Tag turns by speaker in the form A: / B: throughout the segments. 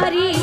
A: हरी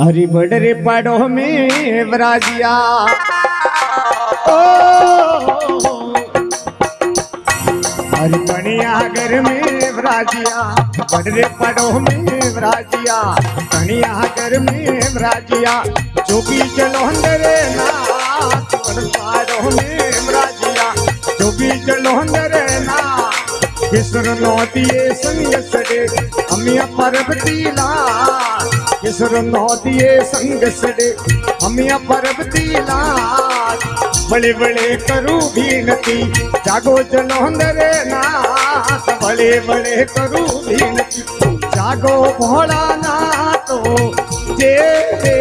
B: हरि बडरे पड़ो में वराजिया। हरि हरी घर में वराजिया। बडरे पड़ो में वराजिया पणिया घर में वराजिया। जो भी चलो अंदर नाथ पड़ो में वराजिया। जो भी चलो अंदर नाथ नौ दिए संग सड़े। हमिया पर्वती ला किसर नौतिये संग सड़े। हम या पर्वती लाल बड़े बड़े करू भीनती जागो जलोंदरे नाथ बड़े बड़े करू भीनती जागो भोला नाथ तो जे, जे।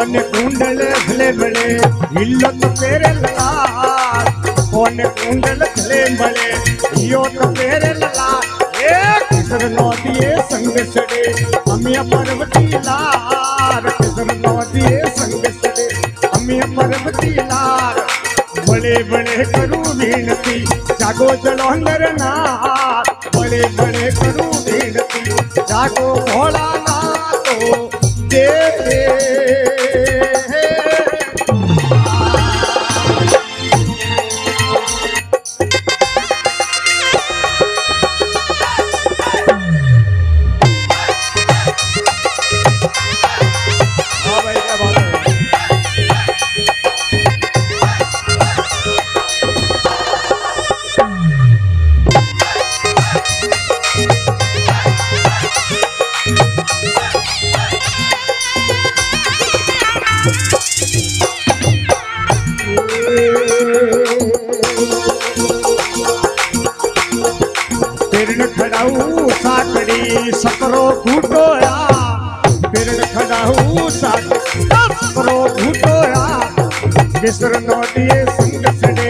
B: ओने कुंडले भले भले इल्लो तो पेरे लला। ओने कुंडले भले भले यो तो पेरे लला। एक किसर नो दिए संग सड़े अमिया पर्वती लार किसर नो दिए संग सड़े अमिया पर्वती लार बड़े बड़े करू विनती, जागो जलोंदर ना बड़े बड़े करू विनती, जागो भोला फिर खड़ाऊ साथ रो विसर दिए सिंह सड़े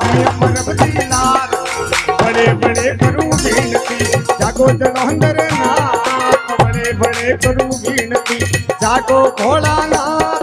B: पर्वती लाल बड़े बड़े करू विनती जागो बड़े बड़े जागो भोला नाथ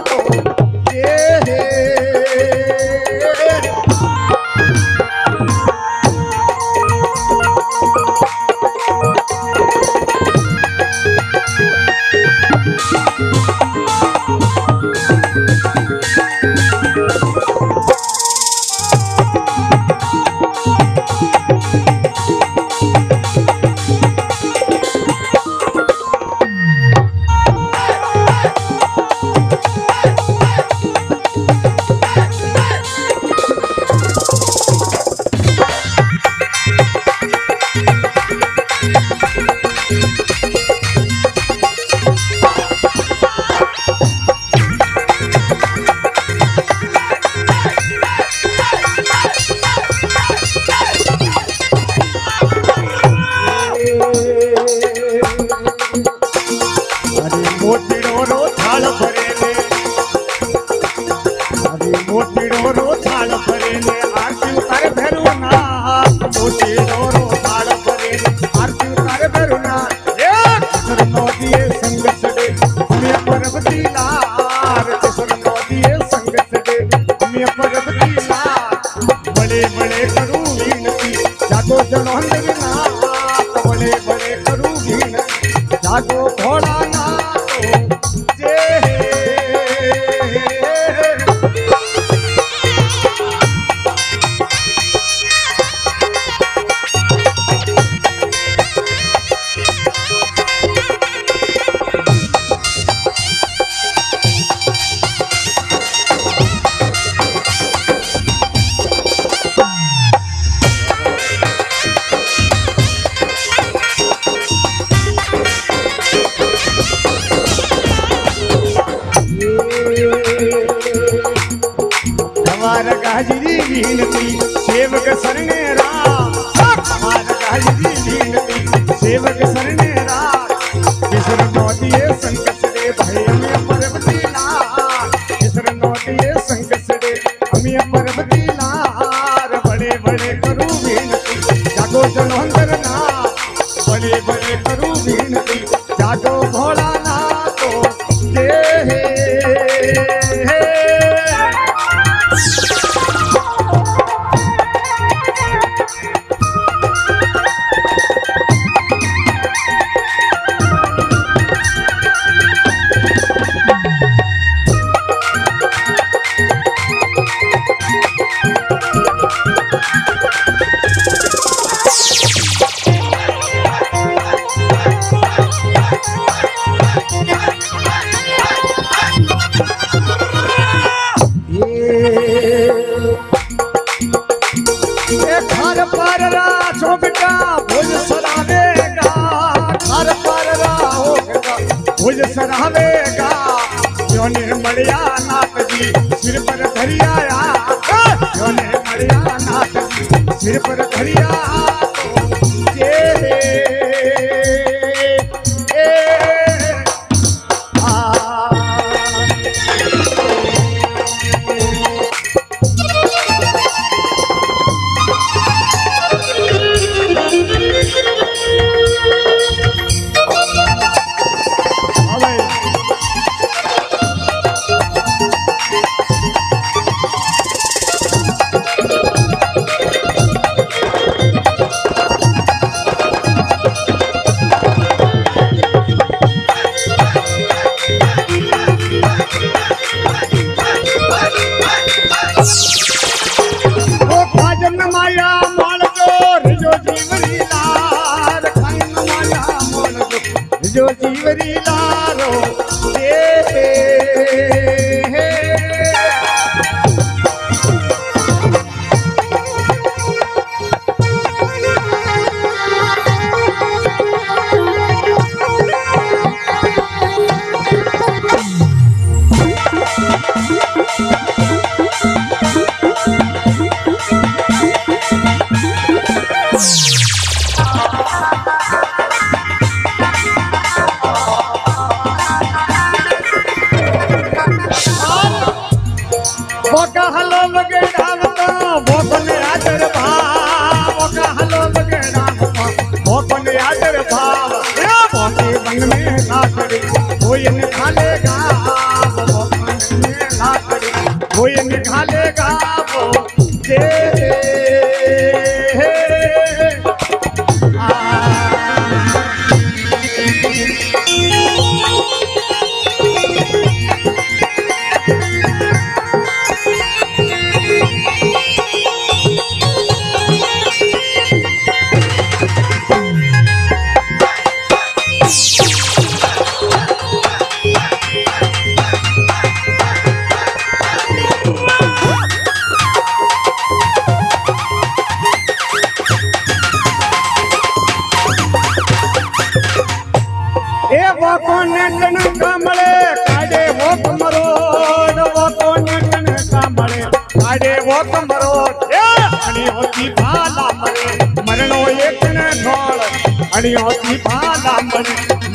B: भुज सरावेगा जोने मड़िया नाथ जी सिर पर धरिया हाँ। जोने मड़िया नाथ जी सिर पर धरिया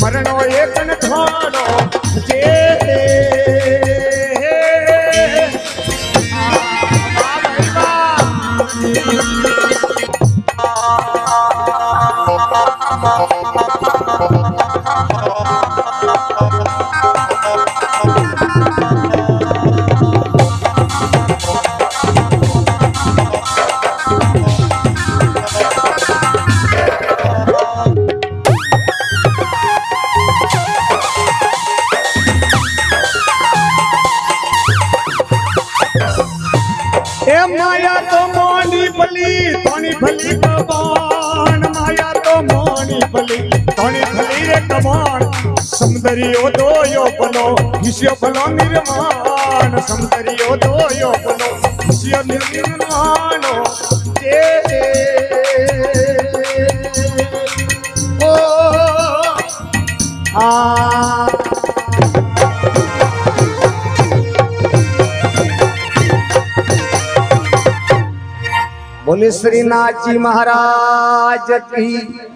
B: मरणो एक ए माया तो मोनी बली तोनी भली कमान माया तो मोनी बली तोनी भली रे कमान समंदरियो दो यो बनो हिस्यो भलो निर्माण। समंदरियो दो यो बनो हिस्यो निर्माण। जे। ओ, आ। बोले श्रीनाथ जी महाराज की